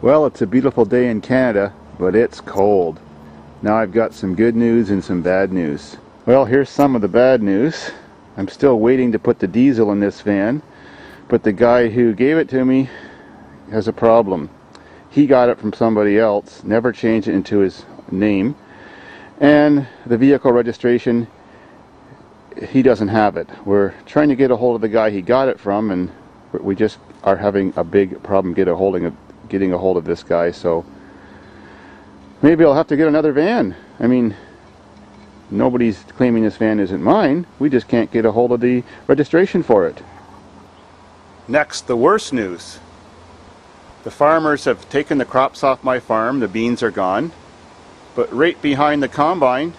Well, it's a beautiful day in Canada, but it's cold. Now I've got some good news and some bad news. Well, here's some of the bad news. I'm still waiting to put the diesel in this van, but the guy who gave it to me has a problem. He got it from somebody else, never changed it into his name, and the vehicle registration, he doesn't have it. We're trying to get a hold of the guy he got it from, and we just are having a big problem get a holding of getting a hold of this guy. So maybe I'll have to get another van. I mean, nobody's claiming this van isn't mine. We just can't get a hold of the registration for it. Next, the worst news. The farmers have taken the crops off my farm. The beans are gone. But right behind the combine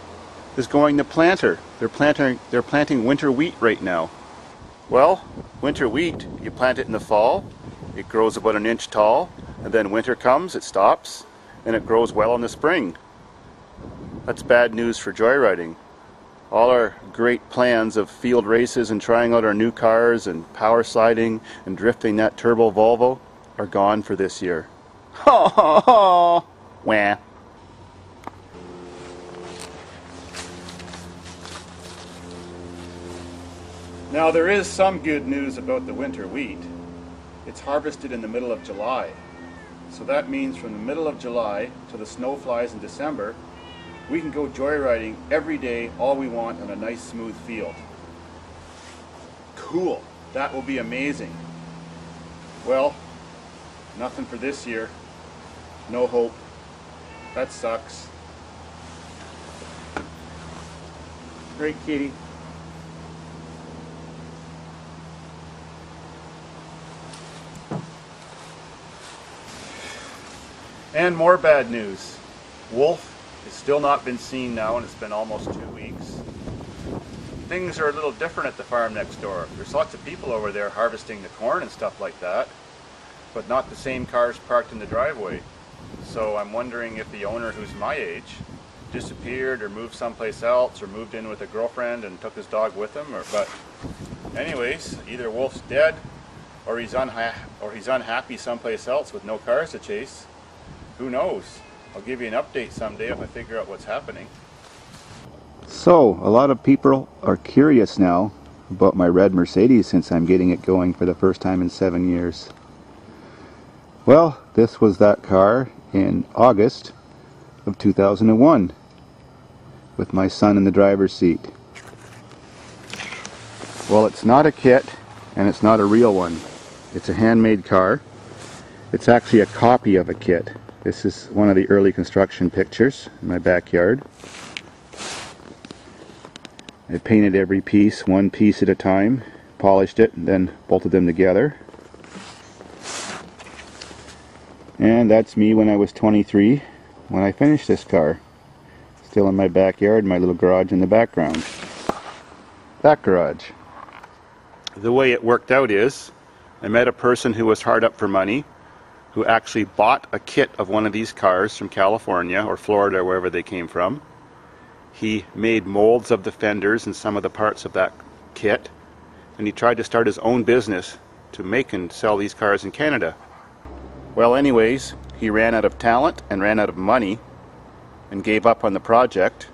is going the planter. They're planting, they're planting winter wheat right now. Well, winter wheat, you plant it in the fall. It grows about an inch tall and then winter comes, it stops, and it grows well in the spring. That's bad news for joyriding. All our great plans of field races and trying out our new cars and power sliding and drifting that turbo Volvo are gone for this year. Ha ha ha! Wah. Now there is some good news about the winter wheat. It's harvested in the middle of July so that means from the middle of July to the snow flies in December, we can go joyriding every day, all we want, on a nice smooth field. Cool. That will be amazing. Well, nothing for this year. No hope. That sucks. Great kitty. And more bad news. Wolf has still not been seen now and it's been almost two weeks. Things are a little different at the farm next door. There's lots of people over there harvesting the corn and stuff like that, but not the same cars parked in the driveway. So I'm wondering if the owner who's my age disappeared or moved someplace else or moved in with a girlfriend and took his dog with him or but anyways, either Wolf's dead or he's unha or he's unhappy someplace else with no cars to chase who knows? I'll give you an update someday if I figure out what's happening. So, a lot of people are curious now about my red Mercedes since I'm getting it going for the first time in seven years. Well, this was that car in August of 2001 with my son in the driver's seat. Well, it's not a kit and it's not a real one. It's a handmade car. It's actually a copy of a kit. This is one of the early construction pictures in my backyard. I painted every piece, one piece at a time, polished it, and then bolted them together. And that's me when I was 23, when I finished this car. Still in my backyard, my little garage in the background. That garage. The way it worked out is, I met a person who was hard up for money, who actually bought a kit of one of these cars from California or Florida or wherever they came from. He made molds of the fenders and some of the parts of that kit, and he tried to start his own business to make and sell these cars in Canada. Well, anyways, he ran out of talent and ran out of money and gave up on the project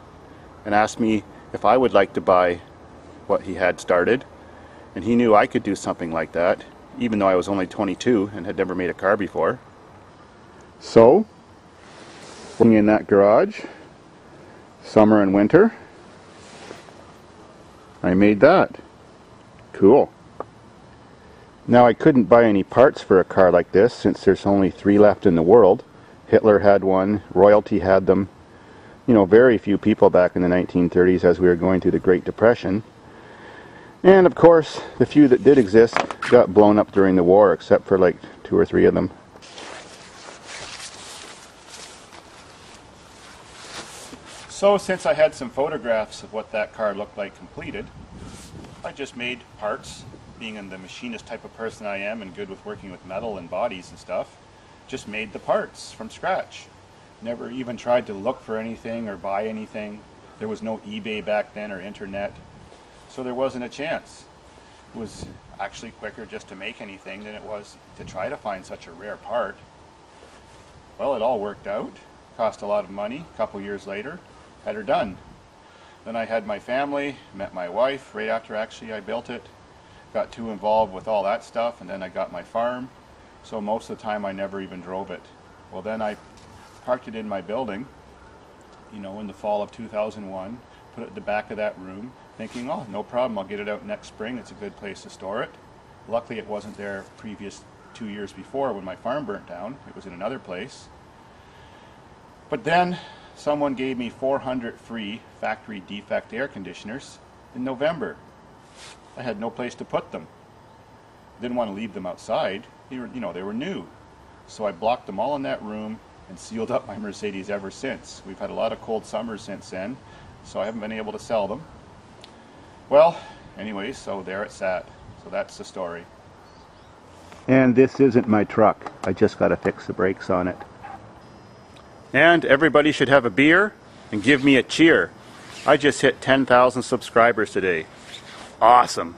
and asked me if I would like to buy what he had started. And he knew I could do something like that even though I was only 22 and had never made a car before. So, working in that garage, summer and winter, I made that. Cool. Now I couldn't buy any parts for a car like this since there's only three left in the world. Hitler had one, royalty had them, you know, very few people back in the 1930s as we were going through the Great Depression. And of course, the few that did exist got blown up during the war, except for like two or three of them. So since I had some photographs of what that car looked like completed, I just made parts, being in the machinist type of person I am and good with working with metal and bodies and stuff, just made the parts from scratch. Never even tried to look for anything or buy anything. There was no eBay back then or internet so there wasn't a chance. It was actually quicker just to make anything than it was to try to find such a rare part. Well, it all worked out. Cost a lot of money. A couple years later, had her done. Then I had my family, met my wife right after actually I built it. Got too involved with all that stuff, and then I got my farm. So most of the time I never even drove it. Well, then I parked it in my building, you know, in the fall of 2001, put it at the back of that room, thinking, oh, no problem, I'll get it out next spring. It's a good place to store it. Luckily, it wasn't there previous two years before when my farm burnt down. It was in another place. But then someone gave me 400 free factory defect air conditioners in November. I had no place to put them. Didn't want to leave them outside. They were, you know, they were new. So I blocked them all in that room and sealed up my Mercedes ever since. We've had a lot of cold summers since then, so I haven't been able to sell them. Well, anyway, so there it sat. So that's the story. And this isn't my truck. I just got to fix the brakes on it. And everybody should have a beer and give me a cheer. I just hit 10,000 subscribers today. Awesome.